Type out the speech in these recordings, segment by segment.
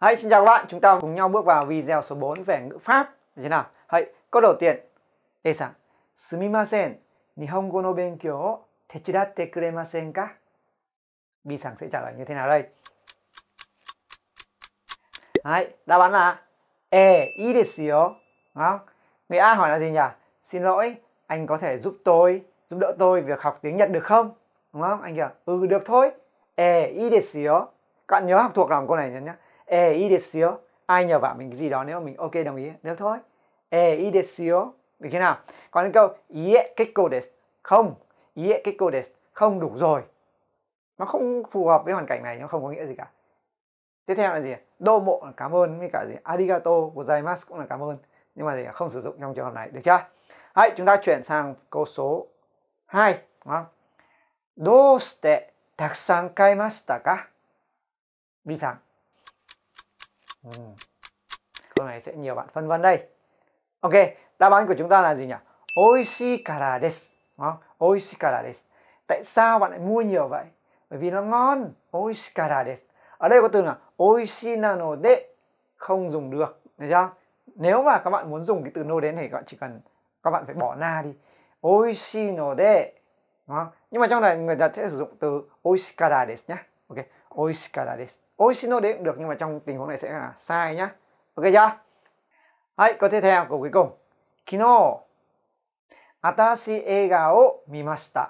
Hãy xin chào các bạn, chúng ta cùng nhau bước vào video số 4 về ngữ pháp. Như thế nào? Hãy, câu đầu tiên. A さん、すみません。日本語の勉強を手伝ってくれませんか B さん sẽ trả lời như thế nào đây? Đấy, đáp án là E, ý desu yo. Đúng không? Người A hỏi là gì nhỉ? Xin lỗi, anh có thể giúp tôi, giúp đỡ tôi việc học tiếng Nhật được không? Đúng không? Anh kìa, ừ được thôi. E, ý desu yo. Các bạn nhớ học thuộc lòng câu này nhé. e i desio ai nhờ vả mình cái gì đó nếu mà mình, ok, đồng ý. Nếu thôi. E i desio được chưa nào? Còn đến câu ie kekko des không. Ie kekko des không đủ rồi. Nó không phù hợp với hoàn cảnh này nó không có nghĩa gì cả. Tiếp theo là gì? Đô mộ là cảm ơn, với cả gì? Arigato gozaimasu cũng là cảm ơn. Nhưng mà gì không sử dụng trong trường hợp này. Được chưa? Hãy, chúng ta chuyển sang câu số 2 đúng không? Doste taksan kaimashita ka? Vì sao? Ừ. Câu này sẽ nhiều bạn phân vân đây. Ok, đáp án của chúng ta là gì nhỉ? Oishi kara desu. Đúng không? Kara desu. Tại sao bạn lại mua nhiều vậy? Bởi vì nó ngon. Oishi kara desu. Ở đây có từ là oishi nano de không dùng được, được chưa? Nếu mà các bạn muốn dùng cái từ no đến thì các bạn chỉ cần các bạn phải bỏ na đi. Oishi no de. Đúng không? Nhưng mà trong này người ta sẽ sử dụng từ oishikara desu nhá Ok, oishikara desu. Oxyno đấy cũng được nhưng mà trong tình huống này sẽ là sai nhá. Ok chưa? Hãy có tiếp theo câu cuối cùng. Kino Atarashi eiga o mimashita.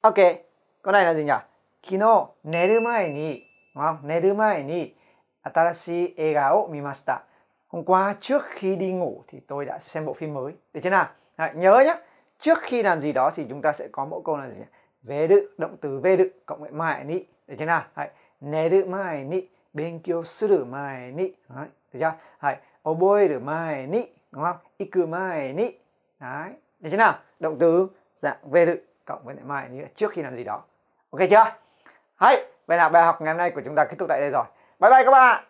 Ok, câu này là gì nhỉ? Kino neru mai ni, đúng không? Neru mai ni atarashi eiga o mimashita. Hôm qua trước khi đi ngủ thì tôi đã xem bộ phim mới. Được chưa nào? À, nhớ nhé, trước khi làm gì đó thì chúng ta sẽ có mẫu câu là gì nhỉ? về được động từ về được cộng với mãi nị. Được chưa nào? Hãy neru mai ni benkyou suru mai ni đấy, được chưa? Hãy ô bôi được mãi nị đúng không? Iku mãi nị. Đấy. Được chưa nào? Động từ dạng về được cộng với lại mai ni trước khi làm gì đó. Ok chưa? Hãy vậy là bài học ngày hôm nay của chúng ta kết thúc tại đây rồi. Bye bye các bạn!